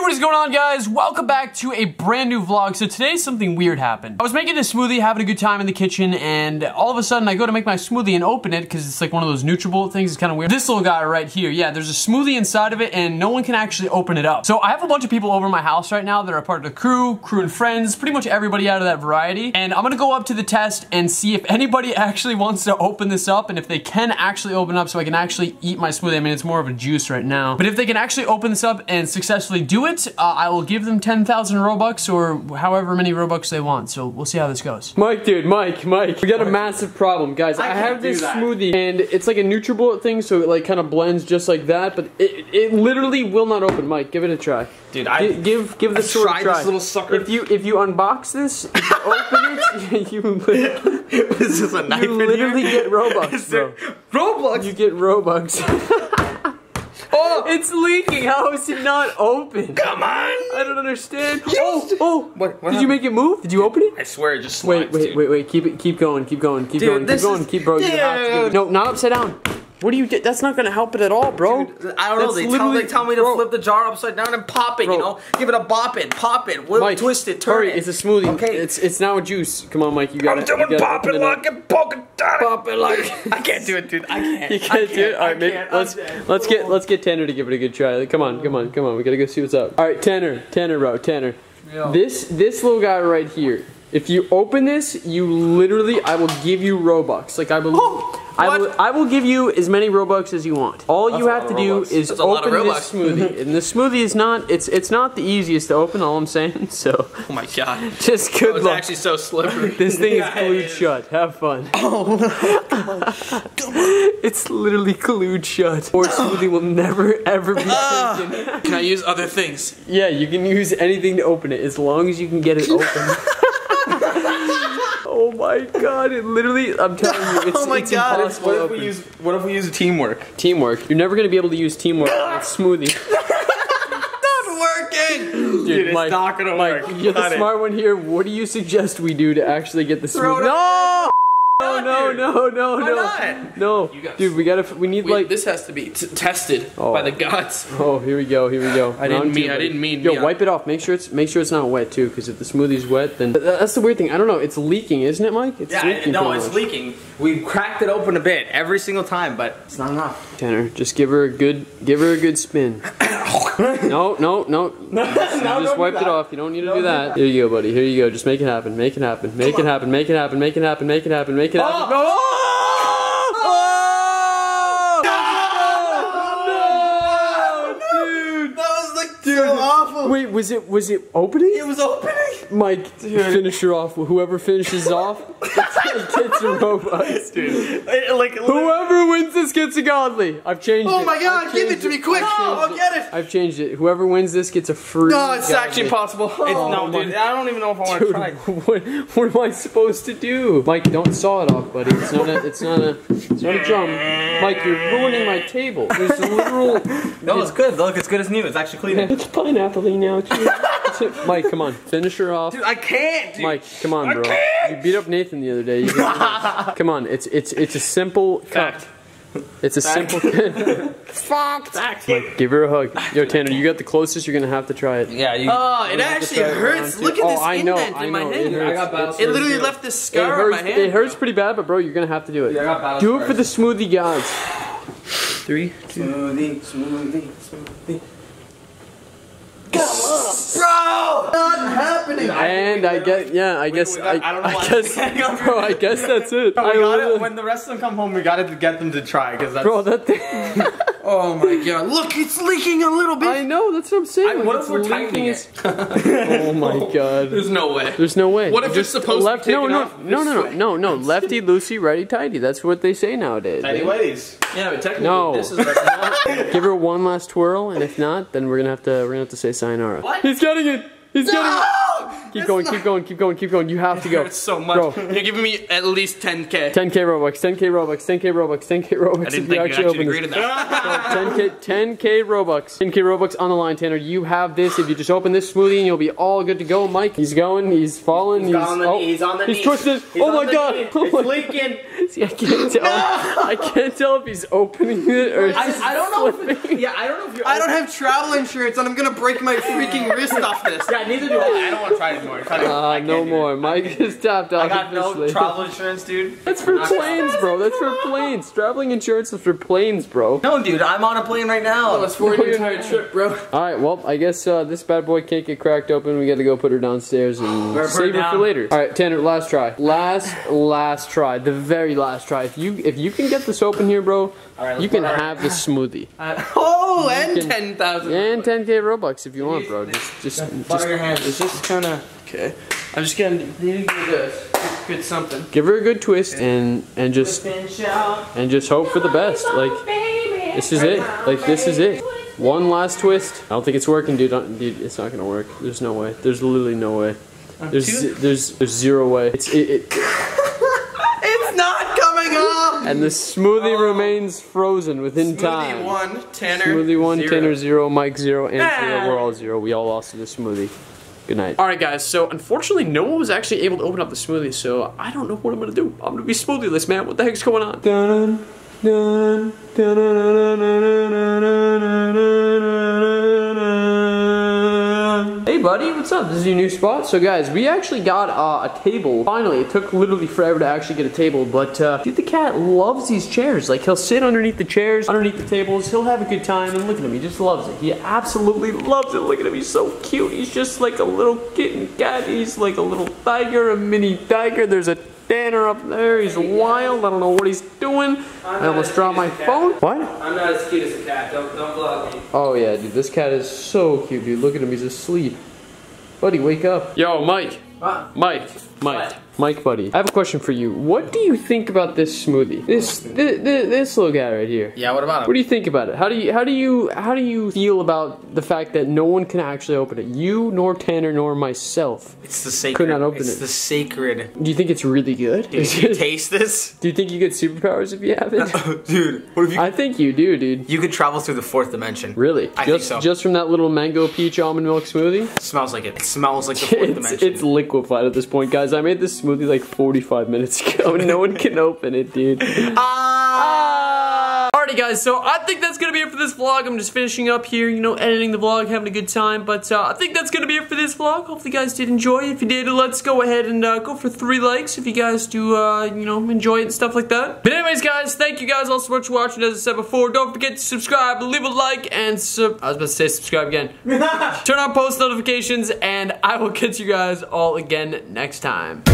what is going on guys? Welcome back to a brand new vlog. So today something weird happened. I was making a smoothie, having a good time in the kitchen, and all of a sudden I go to make my smoothie and open it because it's like one of those Nutribullet things. It's kind of weird. This little guy right here, yeah, there's a smoothie inside of it and no one can actually open it up. So I have a bunch of people over my house right now that are part of the crew, crew and friends, pretty much everybody out of that variety. And I'm gonna go up to the test and see if anybody actually wants to open this up and if they can actually open up so I can actually eat my smoothie. I mean, it's more of a juice right now. But if they can actually open this up and successfully do it, uh, I will give them 10,000 Robux or however many Robux they want. So we'll see how this goes. Mike, dude, Mike, Mike. We got a massive problem, guys. I, I have this smoothie and it's like a Nutribullet thing, so it like kind of blends just like that, but it, it literally will not open. Mike, give it a try. Dude, I- give give this sword a tried try. this little sucker. If you if you unbox this, if you open it, you literally, Is a knife you literally get Robux, Is bro. there Roblox? You get Robux. Oh, it's leaking. How is it not open? come on! I don't understand. Oh, oh! What- what Did you make it move? Did you open it? I swear it just Wait, slides, wait, dude. wait, wait. Keep it. Keep going. Keep going. Keep Dude, going. Keep going. is- Keep, bro. You have to give it. No, not upside down. What do you? do? That's not gonna help it at all, bro. I don't know. They tell, literally- they tell me to bro. flip the jar upside down and pop it. Bro. You know, give it a bop it, pop it, whip, Mike, twist it, turn hurry, it. It's a smoothie. Okay. It's it's now a juice. Come on, Mike. You got it. I'm doing pop it like a polka dot. Pop it like. I can't do it, dude. I can't. You I can't do it. All I maybe can't. let's let's get let's get Tanner to give it a good try. Come on, come on, come on. We gotta go see what's up. All right, Tanner, Tanner, bro, Tanner. This this little guy right here. If you open this, you literally, I will give you Robux. Like I will, I will, I will give you as many Robux as you want. All you have to do is That's a lot of open this smoothie, and the smoothie is not, it's it's not the easiest to open. All I'm saying. So Oh my god. just oh, good It's luck. actually so slippery. This thing is Yeah, it glued is. shut. Have fun. Oh It's literally glued shut. Or smoothie will never ever be ah. taken. Can I use other things? Yeah, you can use anything to open it as long as you can get it open. Oh my god! It literally, I'm telling you, it's, oh my it's god. impossible What to if we use what if we use teamwork? teamwork? You're never gonna be able to use teamwork with smoothie. Not working! Dude, it's Mike, not gonna Mike, work. you're the it. smart one here. What do you suggest we do to actually get the smoothie? it No! No, no, dude. no, no, Why no. not? No, guys- dude, we gotta, we need like, this has to be t- tested Oh. by the gods. Oh, here we go. Here we go. I didn't Round two, mean- I buddy. didn't mean Yo, me. wipe it off. Make sure it's make sure it's not wet too, because if the smoothie's wet, then that's the weird thing. I don't know. It's leaking, isn't it, Mike? It's Yeah, leaking. no, it's much. leaking. We cracked it open a bit every single time, but it's not enough. Tanner, just give her a good, give her a good spin. no, no, no. You just wiped it off. You don't need to do that. Here you go, buddy. Here you go. Just make it happen. Make it happen. Make it happen. Make it happen. Make it happen. Make it happen. Make it happen. Oh! dude. That was like so awful. Wait, was it was it opening? It was opening. Mike, finish her off. Whoever finishes off gets, a Robux. Dude, It- like Whoever wins this gets a godly. I've changed oh it. Oh my I've god, give it changed to me quick! No, changed oh, I'll get it. I've changed it. Whoever wins this gets a free. No, it's godly. actually impossible. Oh it's, no, my- dude, I don't even know if I want to try. what, what am I supposed to do? Mike, don't saw it off, buddy. It's not a. It's not a. It's not a drum. Mike, you're ruining my table. There's a literal. No, it's good. Look, it's good as new. It's actually clean. It's pineapple now too. Mike, come on, finish her off. Dude, I can't, dude. Mike, come on, I bro. can't. You beat up Nathan the other day. You come on, it's it's it's a simple cup. It's a simple. Fact. Fact. Give her a hug. Yo, Tanner, you got the closest. You're gonna have to try it. Yeah, you. Oh, it actually try it hurts. Look two. at Oh, this I know, indent I in my know, hand. it hurts. I got It literally left this It scar on my hand. It hurts pretty bad, but bro, you're gonna have to do it. Yeah, I got battle Do it for the smoothie gods. Three, two. smoothie, smoothie, smoothie. Bro! Not happening. And I guess, yeah, I guess, we I, got- I don't know I guess, I'm hanging on bro, I guess that's it. I We got literally- it. When the rest of them come home, we gotta get them to try because that's. bro, that thing. oh my god! Look, it's leaking a little bit. I know, that's what I'm saying. I- like, what it's if we're leaking tightening as- oh my god. There's no way. There's no way. What if Just it's supposed to be no, taken no, off no, no, this no, no, no, lefty, loosey, righty, tighty. That's what they say nowadays. Anyways. Yeah, but technically, No. this is like Give her one last twirl, and if not, then we're gonna have to we're gonna have to say sayonara. What? He's getting it. He's getting it. No! Keep going, keep going, keep going, keep going. You have to go. Hurts so much. Bro. You're giving me at least 10k. 10k Robux, 10k Robux, 10k Robux, 10k Robux. I didn't you think you'd actually actually open agree to that. 10k, 10k Robux, 10k Robux on the line, Tanner. You have this. If you just open this smoothie, and you'll be all good to go. Mike, he's going. He's falling. He's, on the oh, knee, he's on the He's knee. twisted. He's oh my god. knee. Oh It's my- leaking. See, I can't tell. I can't tell if he's opening it or. I, just I don't know. slipping. If, yeah, I don't know if you're. I don't have travel insurance and I'm gonna break my freaking wrist off this. Yeah, neither do I. I don't want to try anymore. Cut it. Uh, no more. Mike is tapped out. I got no travel insurance, dude. That's for planes, bro. That's for planes. Traveling insurance is for planes, bro. No, dude, I'm on a plane right now. That's for No, an you're entire trip, bro. All right, well, I guess uh, this bad boy can't get cracked open. We got to go put her downstairs and Put her save her for later. All right, Tanner, last try. Last, last try. The very last try. If you if you can get this open here, bro, right, you can put have the smoothie Oh, and can- 10,000. and 10k robux if you want, bro. Just just just, Butter your hands. It's just kind of okay. I'm just gonna need to do this. Good, good something. give her a good twist and and just and just hope for the best. Like this is it. Like this is it. One last twist. I don't think it's working, dude. Dude, it's not gonna work. There's no way. There's literally no way. There's there's there's zero way. It's it, it It's not coming up. and the smoothie remains frozen within Smoothie time. one, Tanner. Smoothie one, zero. Tanner zero, Mike zero, and zero. Ah. We're all zero. We all lost to the smoothie. Good night. All right, guys. So unfortunately, no one was actually able to open up the smoothie. So I don't know what I'm gonna do. I'm gonna be smoothieless, man. What the heck's going on? Dun, dun, dun, buddy. What's up? This is your new spot. So, guys, we actually got uh, a table. Finally, it took literally forever to actually get a table, but uh, dude, the cat loves these chairs. Like, he'll sit underneath the chairs, underneath the tables. He'll have a good time, and look at him. He just loves it. He absolutely loves it. Look at him. He's so cute. He's just like a little kitten cat. He's like a little tiger, a mini tiger. There's a Tanner up there. He's wild. I don't know what he's doing. I almost dropped my phone. What? I'm not as cute as a cat. Don't don't vlog me. Oh yeah, dude, this cat is so cute, dude. Look at him, he's asleep. Buddy, wake up. Yo, Mike. Mike. Mike. Mike, buddy. I have a question for you. What do you think about this smoothie? This this, this little guy right here. Yeah, what about him? What do you think about it? How do you how do you how do you feel about the fact that no one can actually open it? You nor Tanner nor myself. It's the sacred. Could not open it's it. the sacred. Do you think it's really good? Dude, if you taste this, do you think you get superpowers if you have it? Oh, dude. What if you? I think you do, dude. you could travel through the fourth dimension. Really? I think just so. just from that little mango peach almond milk smoothie? It smells like it. It smells like the fourth It's, dimension. it's liquefied at this point, guys. I made this smoothie like 45 minutes ago. No one can open it, dude. Ah! Alrighty, guys. So I think that's gonna be it for this vlog. I'm just finishing up here, you know, editing the vlog, having a good time. But uh, I think that's gonna be it for this vlog. Hopefully, you guys did enjoy. If you did, let's go ahead and uh, go for three likes. If you guys do, uh, you know, enjoy it and stuff like that. But anyways, guys, thank you guys all so much for watching. As I said before, don't forget to subscribe, leave a like, and sub. I was about to say subscribe again. Turn on post notifications, and I will catch you guys all again next time.